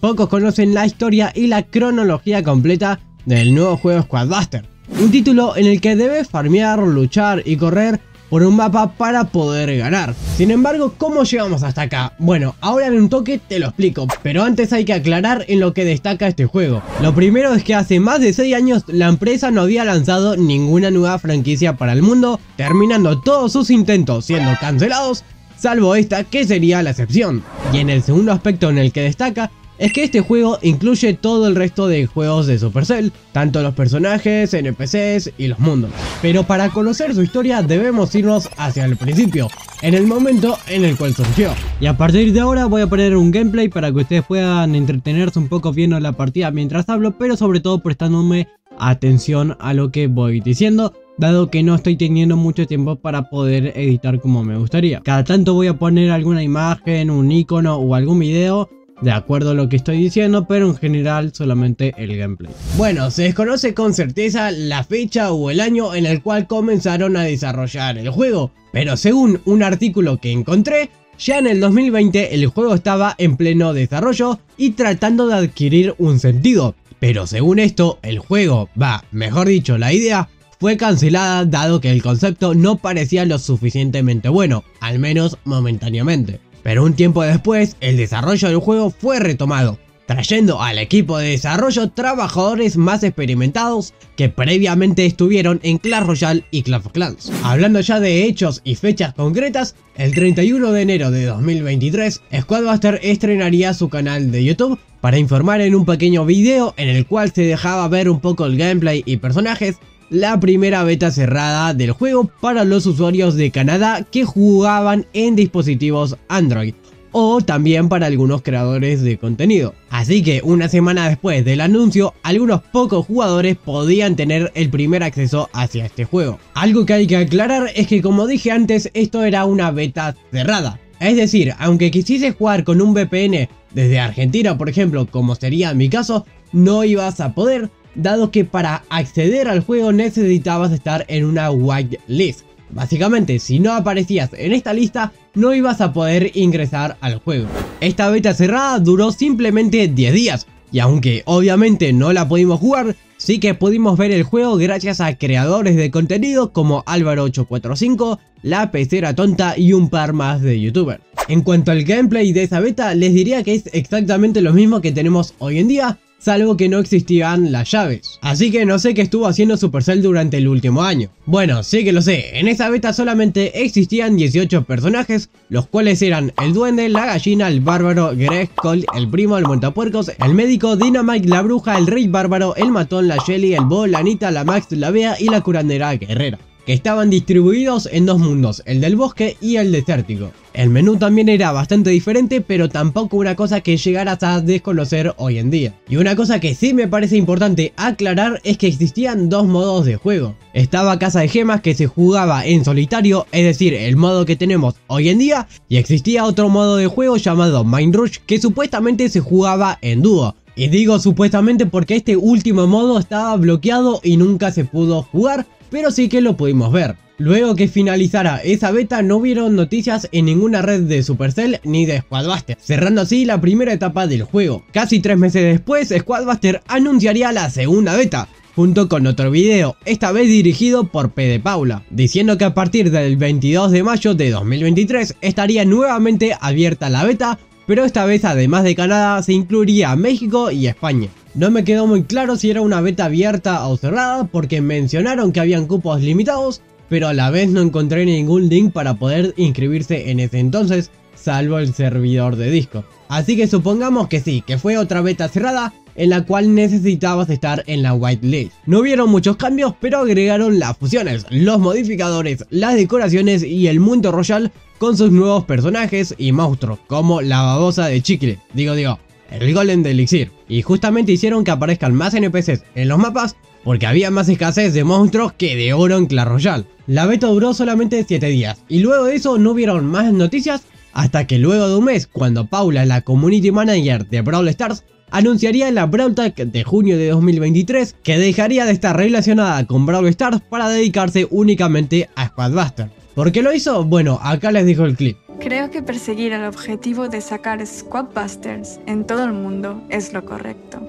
Pocos conocen la historia y la cronología completa del nuevo juego Squadbuster. Un título en el que debes farmear, luchar y correr por un mapa para poder ganar. Sin embargo, ¿cómo llegamos hasta acá? Bueno, ahora en un toque te lo explico, pero antes hay que aclarar en lo que destaca este juego. Lo primero es que hace más de 6 años la empresa no había lanzado ninguna nueva franquicia para el mundo, terminando todos sus intentos siendo cancelados, salvo esta que sería la excepción. Y en el segundo aspecto en el que destaca es que este juego incluye todo el resto de juegos de Supercell, tanto los personajes, NPCs y los mundos. Pero para conocer su historia debemos irnos hacia el principio, en el momento en el cual surgió. Y a partir de ahora voy a poner un gameplay para que ustedes puedan entretenerse un poco viendo la partida mientras hablo, pero sobre todo prestándome atención a lo que voy diciendo dado que no estoy teniendo mucho tiempo para poder editar como me gustaría. Cada tanto voy a poner alguna imagen, un icono o algún video de acuerdo a lo que estoy diciendo, pero en general solamente el gameplay. Bueno, se desconoce con certeza la fecha o el año en el cual comenzaron a desarrollar el juego, pero según un artículo que encontré, ya en el 2020 el juego estaba en pleno desarrollo y tratando de adquirir un sentido, pero según esto, el juego, va, mejor dicho, la idea, fue cancelada dado que el concepto no parecía lo suficientemente bueno, al menos momentáneamente. Pero un tiempo después, el desarrollo del juego fue retomado, trayendo al equipo de desarrollo trabajadores más experimentados que previamente estuvieron en Clash Royale y Clash of Clans. Hablando ya de hechos y fechas concretas, el 31 de enero de 2023, Squadbuster estrenaría su canal de YouTube para informar en un pequeño video en el cual se dejaba ver un poco el gameplay y personajes la primera beta cerrada del juego para los usuarios de Canadá que jugaban en dispositivos Android o también para algunos creadores de contenido. Así que una semana después del anuncio, algunos pocos jugadores podían tener el primer acceso hacia este juego. Algo que hay que aclarar es que como dije antes, esto era una beta cerrada. Es decir, aunque quisiese jugar con un VPN desde Argentina, por ejemplo, como sería mi caso, no ibas a poder, dado que para acceder al juego necesitabas estar en una whitelist. Básicamente, si no aparecías en esta lista, no ibas a poder ingresar al juego. Esta beta cerrada duró simplemente 10 días, y aunque obviamente no la pudimos jugar, sí que pudimos ver el juego gracias a creadores de contenido como Álvaro845, La Pecera Tonta y un par más de youtubers. En cuanto al gameplay de esa beta, les diría que es exactamente lo mismo que tenemos hoy en día, salvo que no existían las llaves. Así que no sé qué estuvo haciendo Supercell durante el último año. Bueno, sí que lo sé, en esa beta solamente existían 18 personajes, los cuales eran el duende, la gallina, el bárbaro, Greg, Colt, el primo, el montapuercos, el médico, Dynamite, la bruja, el rey bárbaro, el matón, la Shelly, el Bo, la Anita, la Max, la Bea y la curandera guerrera que estaban distribuidos en dos mundos, el del bosque y el desértico. El menú también era bastante diferente, pero tampoco una cosa que llegaras a desconocer hoy en día. Y una cosa que sí me parece importante aclarar es que existían dos modos de juego. Estaba Casa de Gemas que se jugaba en solitario, es decir, el modo que tenemos hoy en día, y existía otro modo de juego llamado Mind Rush que supuestamente se jugaba en dúo. Y digo supuestamente porque este último modo estaba bloqueado y nunca se pudo jugar, pero sí que lo pudimos ver. Luego que finalizara esa beta no vieron noticias en ninguna red de Supercell ni de Squadbuster, cerrando así la primera etapa del juego. Casi tres meses después, Squadbuster anunciaría la segunda beta, junto con otro video, esta vez dirigido por P. de Paula, diciendo que a partir del 22 de mayo de 2023 estaría nuevamente abierta la beta, pero esta vez además de Canadá se incluiría México y España. No me quedó muy claro si era una beta abierta o cerrada porque mencionaron que habían cupos limitados, pero a la vez no encontré ningún link para poder inscribirse en ese entonces, salvo el servidor de disco. Así que supongamos que sí, que fue otra beta cerrada en la cual necesitabas estar en la whitelist. No hubieron muchos cambios, pero agregaron las fusiones, los modificadores, las decoraciones y el mundo royal con sus nuevos personajes y monstruos, como la babosa de chicle, digo digo, el golem de elixir. Y justamente hicieron que aparezcan más NPCs en los mapas porque había más escasez de monstruos que de oro en Clash Royale. La beta duró solamente 7 días y luego de eso no hubieron más noticias hasta que luego de un mes, cuando Paula, la community manager de Brawl Stars, anunciaría en la Brawl Tech de junio de 2023 que dejaría de estar relacionada con Brawl Stars para dedicarse únicamente a Squadbuster. ¿Por qué lo hizo? Bueno, acá les dejo el clip. Creo que perseguir el objetivo de sacar Squadbusters en todo el mundo es lo correcto.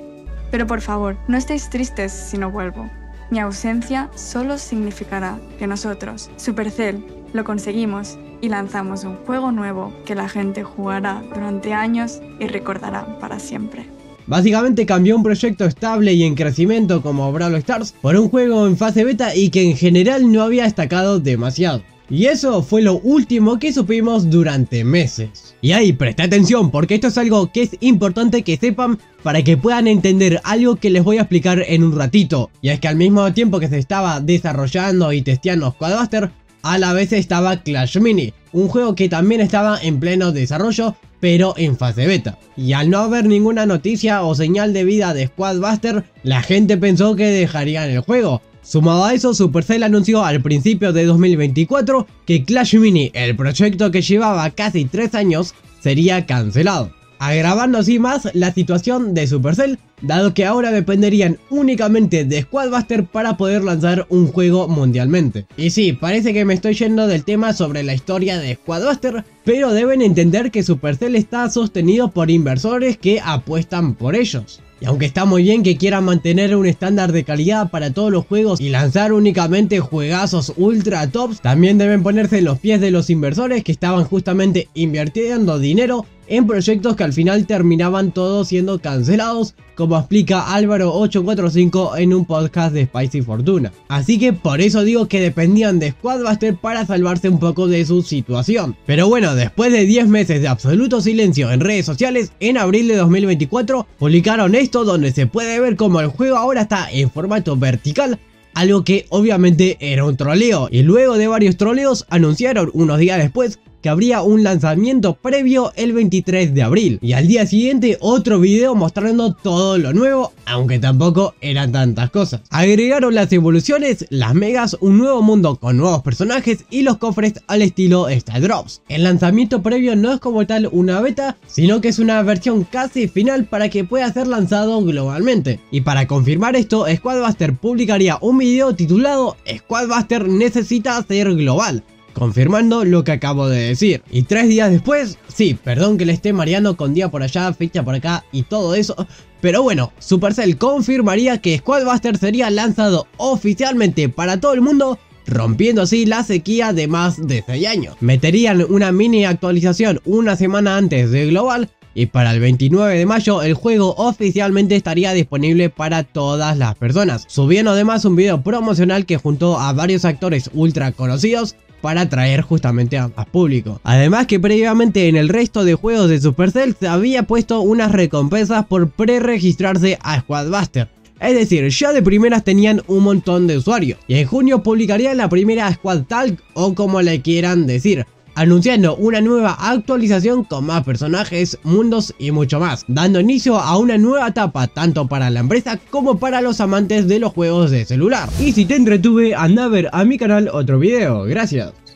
Pero por favor, no estéis tristes si no vuelvo. Mi ausencia solo significará que nosotros, Supercell, lo conseguimos y lanzamos un juego nuevo que la gente jugará durante años y recordará para siempre. Básicamente cambió un proyecto estable y en crecimiento como Brawl Stars por un juego en fase beta y que en general no había destacado demasiado. Y eso fue lo último que supimos durante meses. Y ahí presta atención porque esto es algo que es importante que sepan para que puedan entender algo que les voy a explicar en un ratito. Y es que al mismo tiempo que se estaba desarrollando y testeando Squadbuster, a la vez estaba Clash Mini, un juego que también estaba en pleno desarrollo pero en fase beta. Y al no haber ninguna noticia o señal de vida de Squadbuster, la gente pensó que dejarían el juego. Sumado a eso, Supercell anunció al principio de 2024 que Clash Mini, el proyecto que llevaba casi 3 años, sería cancelado agravando así más la situación de Supercell, dado que ahora dependerían únicamente de Squadbuster para poder lanzar un juego mundialmente. Y sí, parece que me estoy yendo del tema sobre la historia de Squadbuster, pero deben entender que Supercell está sostenido por inversores que apuestan por ellos. Y aunque está muy bien que quieran mantener un estándar de calidad para todos los juegos y lanzar únicamente juegazos ultra tops, también deben ponerse en los pies de los inversores que estaban justamente invirtiendo dinero en proyectos que al final terminaban todos siendo cancelados, como explica Álvaro 845 en un podcast de Spicy Fortuna. Así que por eso digo que dependían de Squadbuster para salvarse un poco de su situación. Pero bueno, después de 10 meses de absoluto silencio en redes sociales, en abril de 2024 publicaron esto donde se puede ver como el juego ahora está en formato vertical algo que obviamente era un troleo y luego de varios troleos anunciaron unos días después que habría un lanzamiento previo el 23 de abril y al día siguiente otro video mostrando todo lo nuevo, aunque tampoco eran tantas cosas. Agregaron las evoluciones, las megas, un nuevo mundo con nuevos personajes y los cofres al estilo Star Drops. El lanzamiento previo no es como tal una beta, sino que es una versión casi final para que pueda ser lanzado globalmente. Y para confirmar esto, Squadbuster publicaría un video titulado Squadbuster necesita ser global, confirmando lo que acabo de decir. Y tres días después, sí, perdón que le esté mareando con día por allá, fecha por acá y todo eso, pero bueno, Supercell confirmaría que Squadbuster sería lanzado oficialmente para todo el mundo rompiendo así la sequía de más de 6 años. Meterían una mini actualización una semana antes de Global y para el 29 de mayo el juego oficialmente estaría disponible para todas las personas, subiendo además un video promocional que juntó a varios actores ultra conocidos para atraer justamente a, público. Además que previamente en el resto de juegos de Supercell se había puesto unas recompensas por pre-registrarse a Squadbuster. Es decir, ya de primeras tenían un montón de usuarios. Y en junio publicarían la primera Squad Talk o como le quieran decir anunciando una nueva actualización con más personajes, mundos y mucho más, dando inicio a una nueva etapa tanto para la empresa como para los amantes de los juegos de celular. Y si te entretuve, anda a ver a mi canal otro video, gracias.